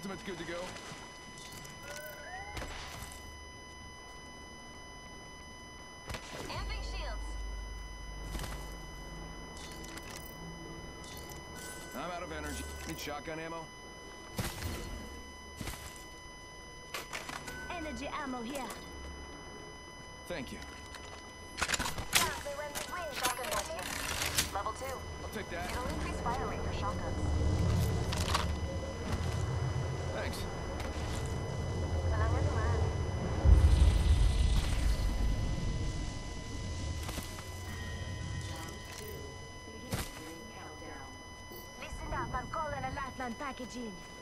ultimate's good to go. Amping shields. I'm out of energy. Need shotgun ammo? Energy ammo here. Thank you. They ran the way shotgun back here. Level two. I'll take that. It'll increase fire rate for shotguns. Thanks. Listen up, I'm calling a lifeline package in.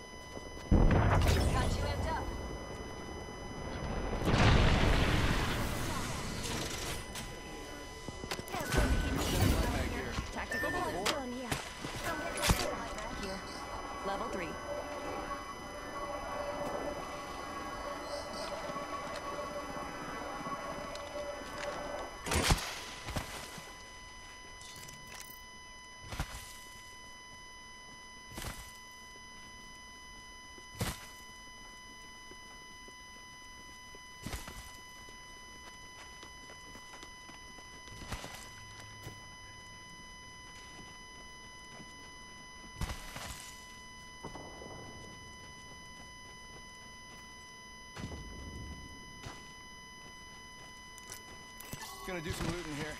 Gonna do some looting here.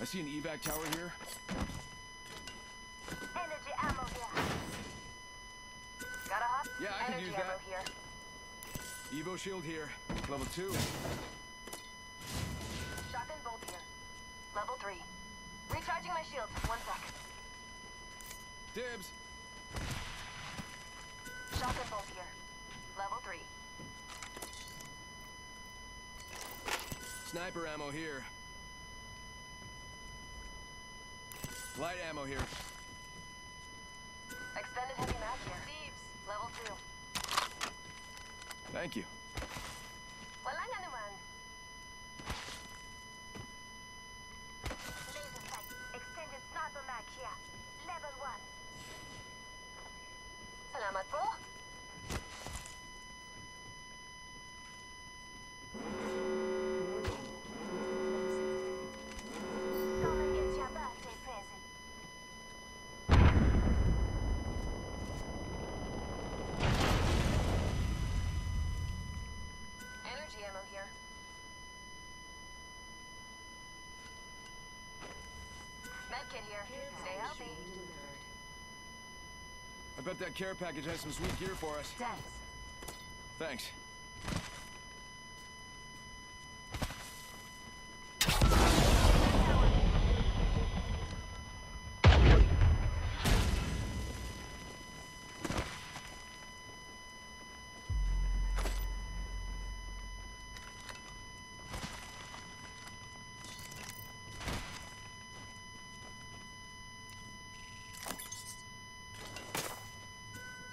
I see an evac tower here. Energy ammo here. Got a hop? Yeah, I can use ammo that. here. Evo shield here. Level two. Shotgun bolt here. Level three. Recharging my shields. One sec. Dibs. Shotgun bolt here. Level three. Sniper ammo here. Light ammo here. Extended heavy mag here. Thieves. Level two. Thank you. Wala nga naman. Laser sight. Extended sniper mag here. Level one. Salamat po. Medkit here. Stay healthy. I bet that care package has some sweet gear for us. Thanks. Thanks.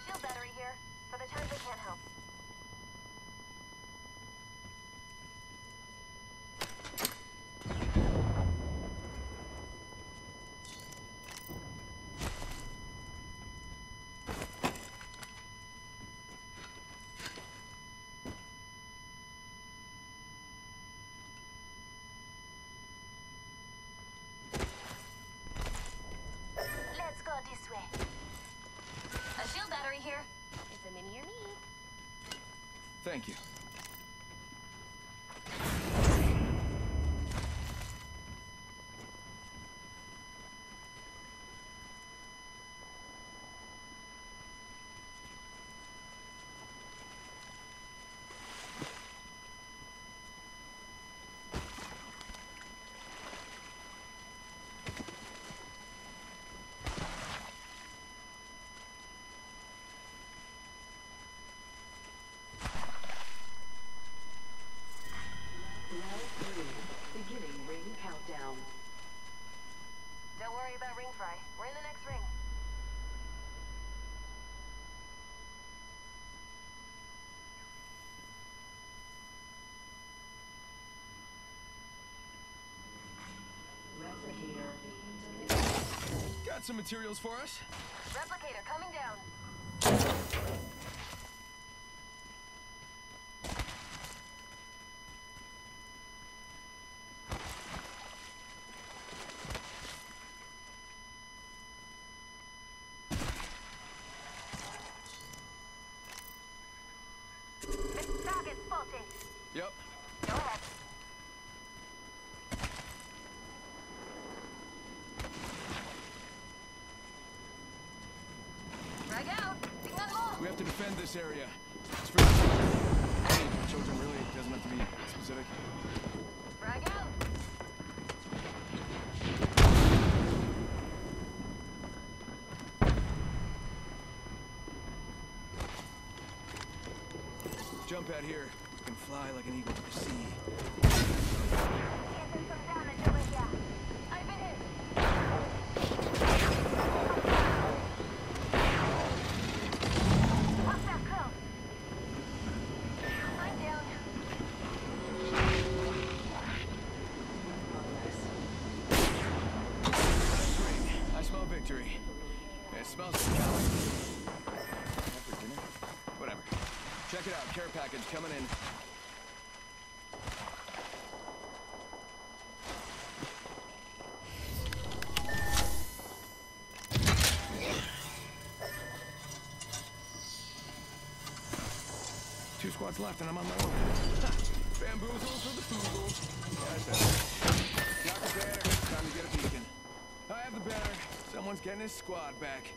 Shield battery here. For the times I can't help. Let's go this way. A shield battery here. Or me. Thank you. Some materials for us? Replicator coming down. Target spotted. Yep. Go ahead. Frag out. Tingnan mo. We have to defend this area. It's for children. Hey, children, really? Doesn't have to be specific. Frag out. Jump out here. You can fly like an eagle to the sea. I victory. It smells like? Whatever. Check it out. Care package coming in. Two squads left and I'm on my own. Ha! Bamboozle for the foozle. Yeah, I it. Got the banner. Time to get a beacon. I have the banner. Someone's getting his squad back.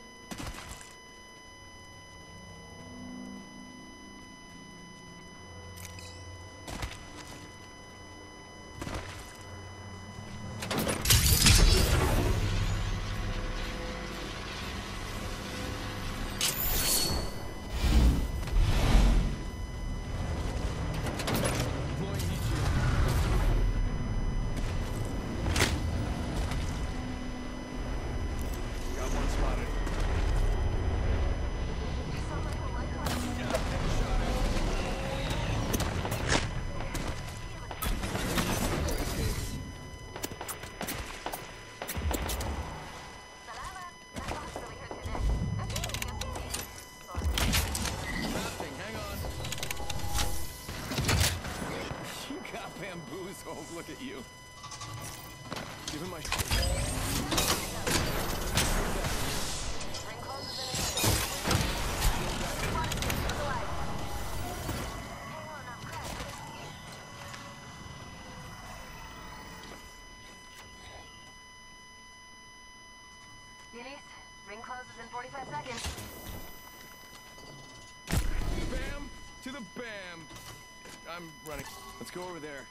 Bam! To the bam! I'm running. Let's go over there.